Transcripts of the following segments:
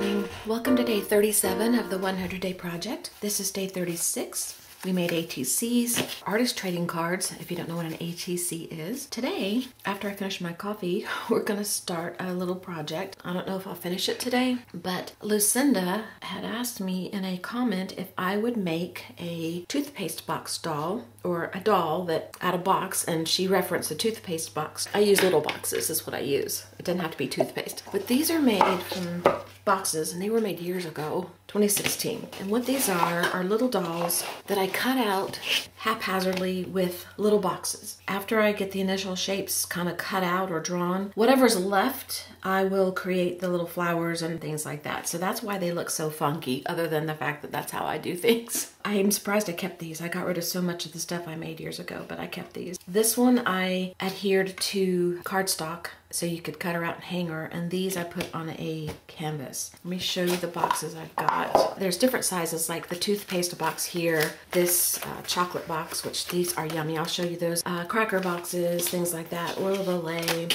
morning. Welcome to day 37 of the 100 Day Project. This is day 36. We made ATCs, artist trading cards, if you don't know what an ATC is. Today, after I finish my coffee, we're gonna start a little project. I don't know if I'll finish it today, but Lucinda had asked me in a comment if I would make a toothpaste box doll or a doll that out of box and she referenced the toothpaste box. I use little boxes is what I use. It doesn't have to be toothpaste. But these are made from boxes and they were made years ago 2016 and what these are are little dolls that I cut out haphazardly with little boxes after I get the initial shapes kind of cut out or drawn whatever's left I will create the little flowers and things like that so that's why they look so funky other than the fact that that's how I do things I am surprised I kept these I got rid of so much of the stuff I made years ago but I kept these this one I adhered to cardstock so you could cut her out and hang her. And these I put on a canvas. Let me show you the boxes I've got. There's different sizes like the toothpaste box here, this uh, chocolate box, which these are yummy. I'll show you those. Uh, cracker boxes, things like that. Oil Olay,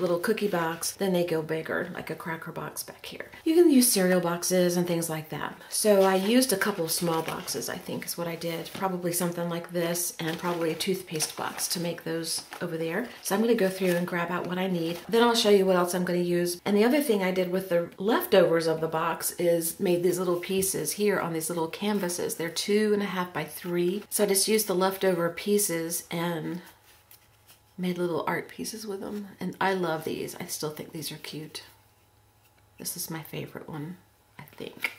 little cookie box. Then they go bigger, like a cracker box back here. You can use cereal boxes and things like that. So I used a couple small boxes, I think is what I did. Probably something like this and probably a toothpaste box to make those over there. So I'm gonna go through and grab out what I need. Then I'll show you what else I'm gonna use. And the other thing I did with the leftovers of the box is made these little pieces here on these little canvases. They're two and a half by three. So I just used the leftover pieces and made little art pieces with them. And I love these. I still think these are cute. This is my favorite one, I think.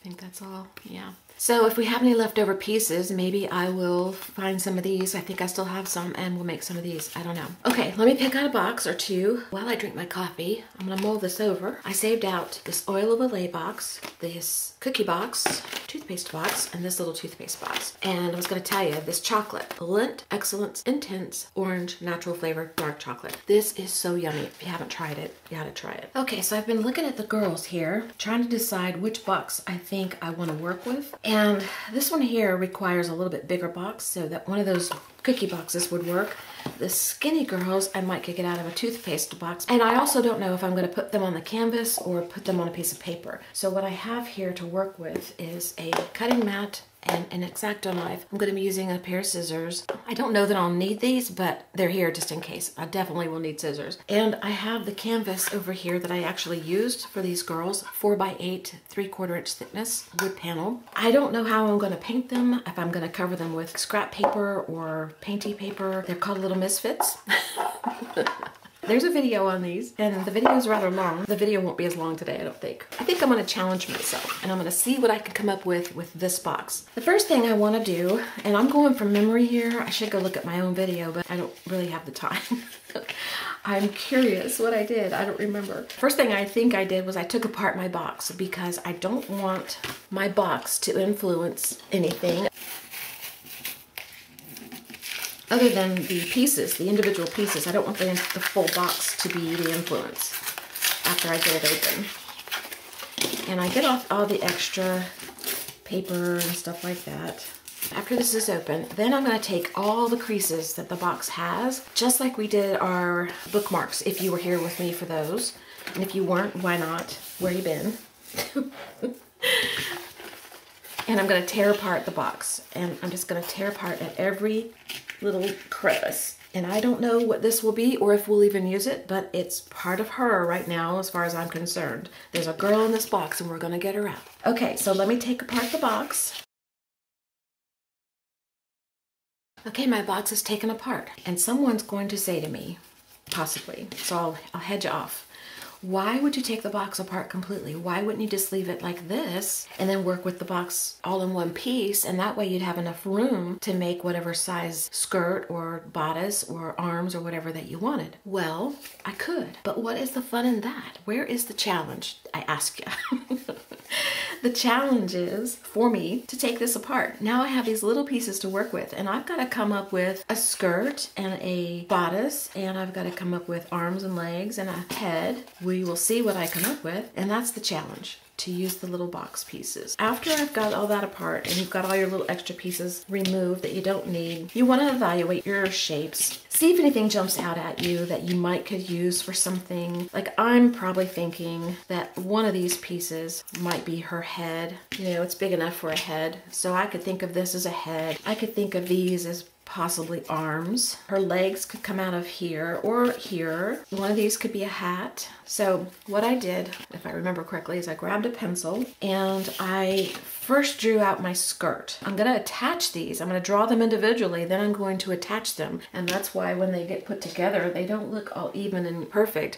I think that's all, yeah. So if we have any leftover pieces, maybe I will find some of these. I think I still have some and we'll make some of these. I don't know. Okay, let me pick out a box or two while I drink my coffee. I'm gonna mold this over. I saved out this Oil of Olay box, this cookie box, toothpaste box, and this little toothpaste box. And I was gonna tell you, this chocolate, Lindt Excellence Intense Orange Natural Flavor Dark Chocolate. This is so yummy. If you haven't tried it, you gotta try it. Okay, so I've been looking at the girls here, trying to decide which box I think I wanna work with. And this one here requires a little bit bigger box so that one of those cookie boxes would work. The skinny girls, I might kick it out of a toothpaste box. And I also don't know if I'm gonna put them on the canvas or put them on a piece of paper. So what I have here to work with is a cutting mat and an X-Acto knife. I'm gonna be using a pair of scissors. I don't know that I'll need these, but they're here just in case. I definitely will need scissors. And I have the canvas over here that I actually used for these girls, four by eight, three quarter inch thickness wood panel. I don't know how I'm gonna paint them, if I'm gonna cover them with scrap paper or painty paper. They're called Little Misfits. There's a video on these, and the video is rather long. The video won't be as long today, I don't think. I think I'm gonna challenge myself, and I'm gonna see what I can come up with with this box. The first thing I wanna do, and I'm going from memory here, I should go look at my own video, but I don't really have the time. I'm curious what I did. I don't remember. First thing I think I did was I took apart my box because I don't want my box to influence anything other than the pieces, the individual pieces. I don't want the, the full box to be the influence after I get it open. And I get off all the extra paper and stuff like that. After this is open, then I'm gonna take all the creases that the box has, just like we did our bookmarks, if you were here with me for those. And if you weren't, why not? Where you been? and I'm gonna tear apart the box. And I'm just gonna tear apart at every little crevice. And I don't know what this will be or if we'll even use it, but it's part of her right now as far as I'm concerned. There's a girl in this box and we're gonna get her out. Okay, so let me take apart the box. Okay, my box is taken apart and someone's going to say to me, possibly, so I'll, I'll hedge off. Why would you take the box apart completely? Why wouldn't you just leave it like this and then work with the box all in one piece and that way you'd have enough room to make whatever size skirt or bodice or arms or whatever that you wanted? Well, I could, but what is the fun in that? Where is the challenge? I ask you. the challenge is for me to take this apart. Now I have these little pieces to work with and I've got to come up with a skirt and a bodice and I've got to come up with arms and legs and a head we will see what I come up with, and that's the challenge to use the little box pieces. After I've got all that apart and you've got all your little extra pieces removed that you don't need, you want to evaluate your shapes. See if anything jumps out at you that you might could use for something. Like I'm probably thinking that one of these pieces might be her head. You know, it's big enough for a head. So I could think of this as a head. I could think of these as possibly arms. Her legs could come out of here or here. One of these could be a hat. So what I did, if I remember correctly, is I grabbed a pencil and I first drew out my skirt. I'm gonna attach these. I'm gonna draw them individually, then I'm going to attach them. And that's why when they get put together, they don't look all even and perfect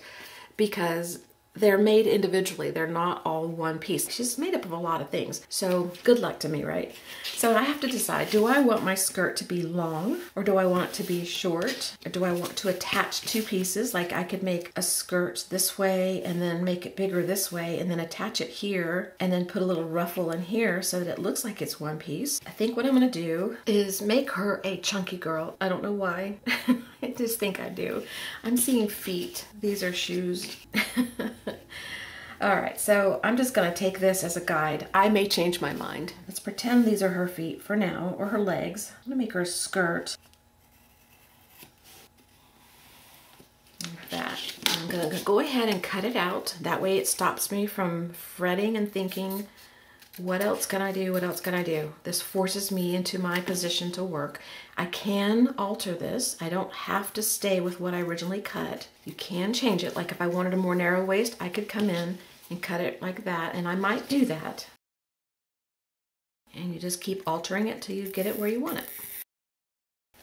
because they're made individually. They're not all one piece. She's made up of a lot of things. So good luck to me, right? So I have to decide, do I want my skirt to be long or do I want it to be short? Or do I want to attach two pieces? Like I could make a skirt this way and then make it bigger this way and then attach it here and then put a little ruffle in here so that it looks like it's one piece. I think what I'm gonna do is make her a chunky girl. I don't know why. I just think I do. I'm seeing feet. These are shoes. All right, so I'm just gonna take this as a guide. I may change my mind. Let's pretend these are her feet for now, or her legs. I'm gonna make her a skirt. Like that. I'm gonna go ahead and cut it out. That way it stops me from fretting and thinking, what else can I do? What else can I do? This forces me into my position to work. I can alter this. I don't have to stay with what I originally cut. You can change it. Like if I wanted a more narrow waist, I could come in and cut it like that. And I might do that. And you just keep altering it till you get it where you want it.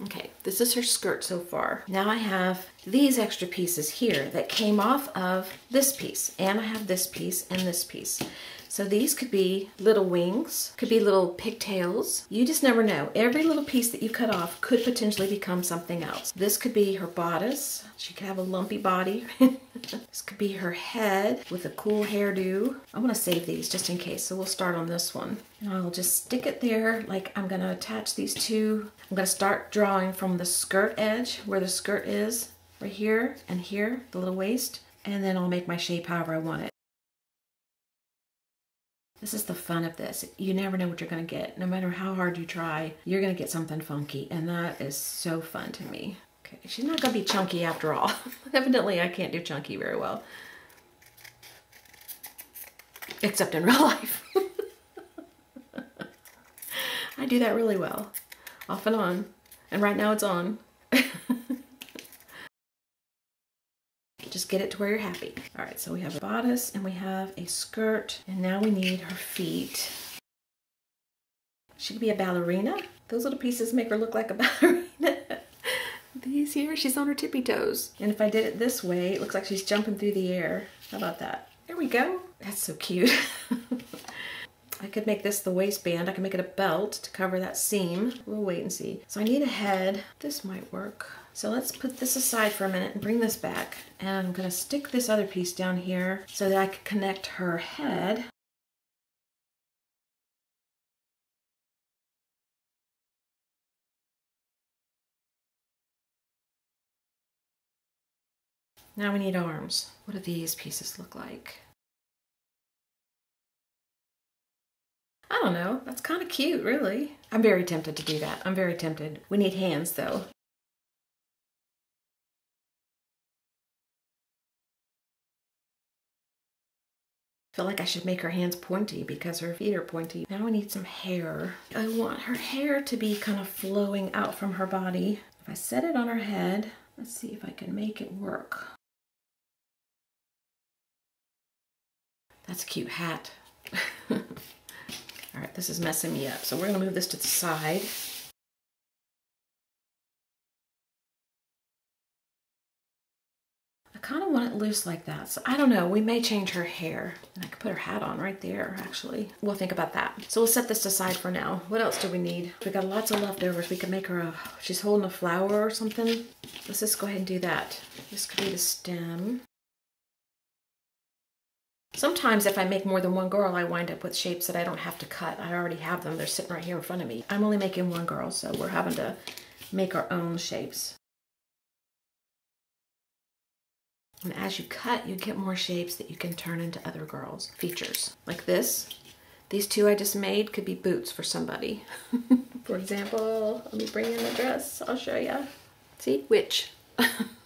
Okay, this is her skirt so far. Now I have these extra pieces here that came off of this piece. And I have this piece and this piece. So these could be little wings, could be little pigtails. You just never know. Every little piece that you cut off could potentially become something else. This could be her bodice. She could have a lumpy body. this could be her head with a cool hairdo. I want to save these just in case, so we'll start on this one. And I'll just stick it there like I'm going to attach these two. I'm going to start drawing from the skirt edge where the skirt is, right here and here, the little waist, and then I'll make my shape however I want it. This is the fun of this. You never know what you're going to get. No matter how hard you try, you're going to get something funky. And that is so fun to me. Okay, she's not going to be chunky after all. Evidently, I can't do chunky very well. Except in real life. I do that really well. Off and on. And right now it's on. Just get it to where you're happy. All right, so we have a bodice and we have a skirt and now we need her feet. She could be a ballerina. Those little pieces make her look like a ballerina. These here, she's on her tippy toes. And if I did it this way, it looks like she's jumping through the air. How about that? There we go. That's so cute. I could make this the waistband. I can make it a belt to cover that seam. We'll wait and see. So I need a head. This might work. So let's put this aside for a minute and bring this back. And I'm gonna stick this other piece down here so that I can connect her head. Now we need arms. What do these pieces look like? I don't know. That's kind of cute, really. I'm very tempted to do that. I'm very tempted. We need hands, though. I feel like I should make her hands pointy because her feet are pointy. Now I need some hair. I want her hair to be kind of flowing out from her body. If I set it on her head, let's see if I can make it work. That's a cute hat. All right, this is messing me up. So we're gonna move this to the side. I kind of want it loose like that. So I don't know, we may change her hair. And I could put her hat on right there, actually. We'll think about that. So we'll set this aside for now. What else do we need? We got lots of leftovers. We could make her a, she's holding a flower or something. Let's just go ahead and do that. This could be the stem. Sometimes if I make more than one girl, I wind up with shapes that I don't have to cut. I already have them. They're sitting right here in front of me. I'm only making one girl, so we're having to make our own shapes. And as you cut, you get more shapes that you can turn into other girls' features. Like this. These two I just made could be boots for somebody. for example, let me bring in the dress. I'll show you. See? Which?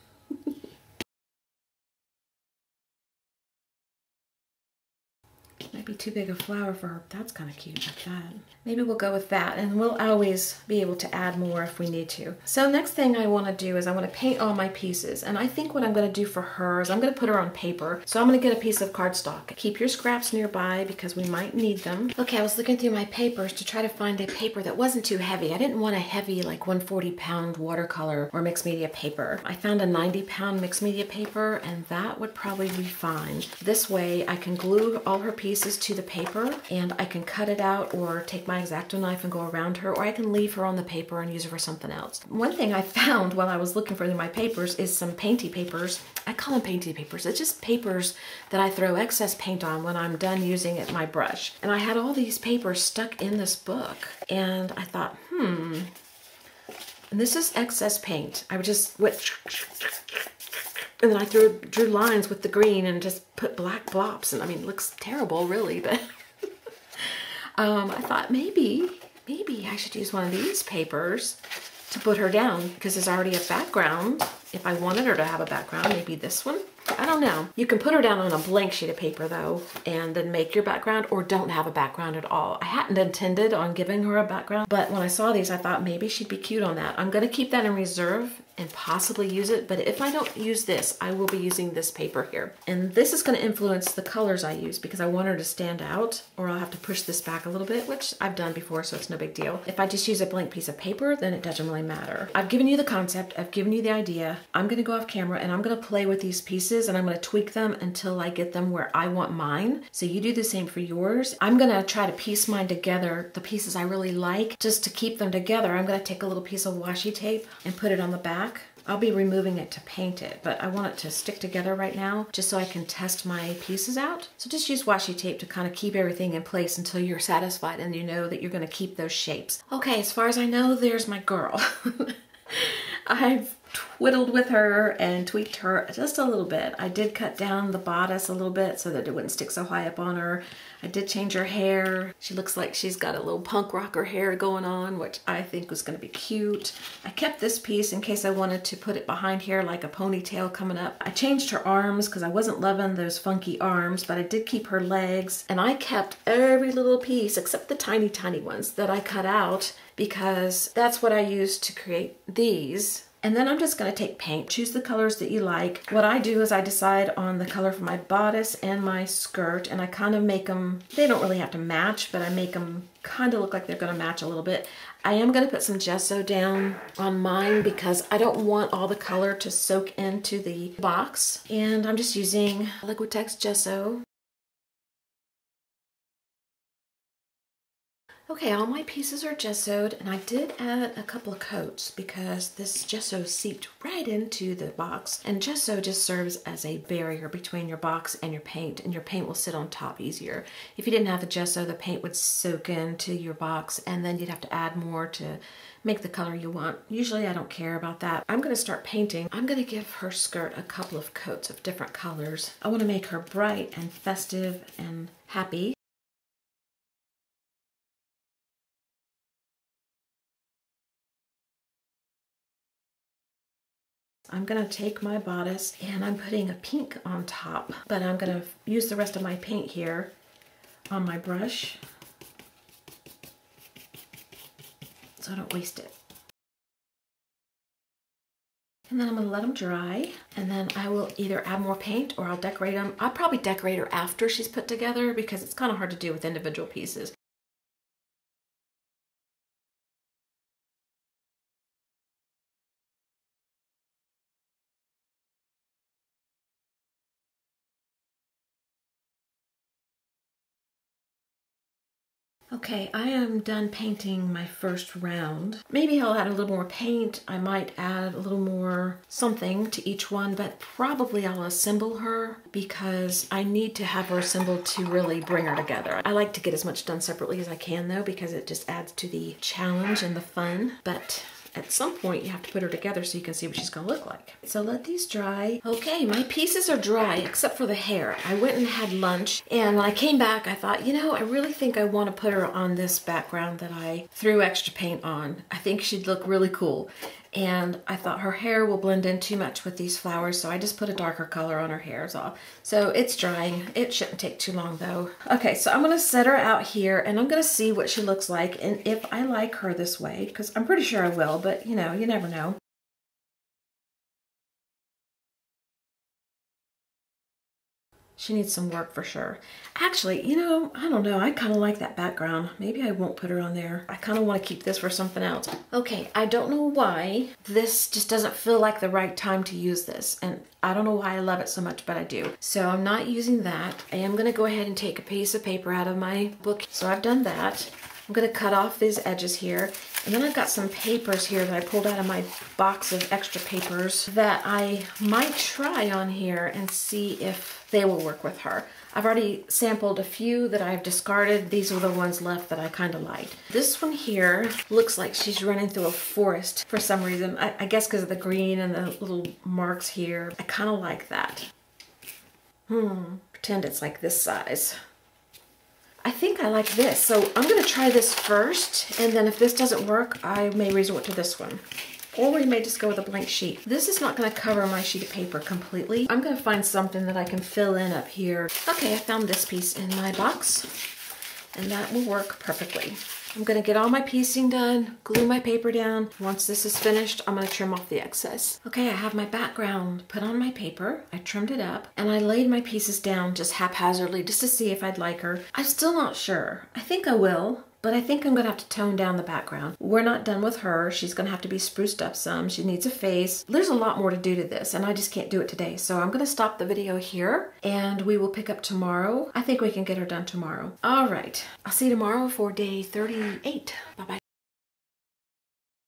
Be too big a flower for her. That's kind of cute like that. Maybe we'll go with that and we'll always be able to add more if we need to. So next thing I want to do is I want to paint all my pieces. And I think what I'm going to do for her is I'm going to put her on paper. So I'm going to get a piece of cardstock. Keep your scraps nearby because we might need them. Okay, I was looking through my papers to try to find a paper that wasn't too heavy. I didn't want a heavy like 140 pound watercolor or mixed media paper. I found a 90 pound mixed media paper and that would probably be fine. This way I can glue all her pieces to the paper and I can cut it out or take my my X-Acto knife and go around her, or I can leave her on the paper and use her for something else. One thing I found while I was looking for my papers is some painty papers. I call them painty papers. It's just papers that I throw excess paint on when I'm done using it, my brush. And I had all these papers stuck in this book, and I thought, hmm, and this is excess paint. I would just went, and then I threw drew lines with the green and just put black blobs. And I mean, it looks terrible, really, but um, I thought maybe, maybe I should use one of these papers to put her down because there's already a background. If I wanted her to have a background, maybe this one. I don't know. You can put her down on a blank sheet of paper though, and then make your background or don't have a background at all. I hadn't intended on giving her a background, but when I saw these, I thought maybe she'd be cute on that. I'm gonna keep that in reserve and possibly use it, but if I don't use this, I will be using this paper here. And this is gonna influence the colors I use because I want her to stand out or I'll have to push this back a little bit, which I've done before, so it's no big deal. If I just use a blank piece of paper, then it doesn't really matter. I've given you the concept, I've given you the idea. I'm gonna go off camera and I'm gonna play with these pieces and I'm gonna tweak them until I get them where I want mine. So you do the same for yours. I'm gonna try to piece mine together, the pieces I really like, just to keep them together. I'm gonna take a little piece of washi tape and put it on the back I'll be removing it to paint it, but I want it to stick together right now just so I can test my pieces out. So just use washi tape to kind of keep everything in place until you're satisfied and you know that you're gonna keep those shapes. Okay, as far as I know, there's my girl. I've twiddled with her and tweaked her just a little bit. I did cut down the bodice a little bit so that it wouldn't stick so high up on her. I did change her hair. She looks like she's got a little punk rocker hair going on, which I think was gonna be cute. I kept this piece in case I wanted to put it behind here like a ponytail coming up. I changed her arms because I wasn't loving those funky arms, but I did keep her legs. And I kept every little piece except the tiny, tiny ones that I cut out because that's what I used to create these and then I'm just gonna take paint, choose the colors that you like. What I do is I decide on the color for my bodice and my skirt and I kind of make them, they don't really have to match, but I make them kind of look like they're gonna match a little bit. I am gonna put some gesso down on mine because I don't want all the color to soak into the box. And I'm just using Liquitex gesso Okay, all my pieces are gessoed and I did add a couple of coats because this gesso seeped right into the box and gesso just serves as a barrier between your box and your paint and your paint will sit on top easier. If you didn't have the gesso, the paint would soak into your box and then you'd have to add more to make the color you want. Usually I don't care about that. I'm gonna start painting. I'm gonna give her skirt a couple of coats of different colors. I wanna make her bright and festive and happy. I'm gonna take my bodice and I'm putting a pink on top, but I'm gonna use the rest of my paint here on my brush so I don't waste it. And then I'm gonna let them dry and then I will either add more paint or I'll decorate them. I'll probably decorate her after she's put together because it's kind of hard to do with individual pieces. Okay, I am done painting my first round. Maybe I'll add a little more paint. I might add a little more something to each one, but probably I'll assemble her because I need to have her assembled to really bring her together. I like to get as much done separately as I can though because it just adds to the challenge and the fun. But at some point you have to put her together so you can see what she's gonna look like. So let these dry. Okay, my pieces are dry except for the hair. I went and had lunch and when I came back I thought, you know, I really think I wanna put her on this background that I threw extra paint on. I think she'd look really cool and I thought her hair will blend in too much with these flowers so I just put a darker color on her hair is all. So it's drying. It shouldn't take too long though. Okay, so I'm gonna set her out here and I'm gonna see what she looks like and if I like her this way, because I'm pretty sure I will, but you know, you never know. She needs some work for sure. Actually, you know, I don't know. I kind of like that background. Maybe I won't put her on there. I kind of want to keep this for something else. Okay, I don't know why this just doesn't feel like the right time to use this. And I don't know why I love it so much, but I do. So I'm not using that. I am going to go ahead and take a piece of paper out of my book. So I've done that. I'm going to cut off these edges here. And then I've got some papers here that I pulled out of my box of extra papers that I might try on here and see if they will work with her. I've already sampled a few that I've discarded. These are the ones left that I kind of liked. This one here looks like she's running through a forest for some reason. I, I guess because of the green and the little marks here. I kind of like that. Hmm, pretend it's like this size. I think I like this. So I'm gonna try this first, and then if this doesn't work, I may resort to this one. Or we may just go with a blank sheet. This is not gonna cover my sheet of paper completely. I'm gonna find something that I can fill in up here. Okay, I found this piece in my box, and that will work perfectly. I'm gonna get all my piecing done, glue my paper down. Once this is finished, I'm gonna trim off the excess. Okay, I have my background put on my paper. I trimmed it up and I laid my pieces down just haphazardly just to see if I'd like her. I'm still not sure. I think I will, but I think I'm gonna have to tone down the background. We're not done with her. She's gonna have to be spruced up some. She needs a face. There's a lot more to do to this and I just can't do it today. So I'm gonna stop the video here and we will pick up tomorrow. I think we can get her done tomorrow. All right, I'll see you tomorrow for day 38. Bye-bye.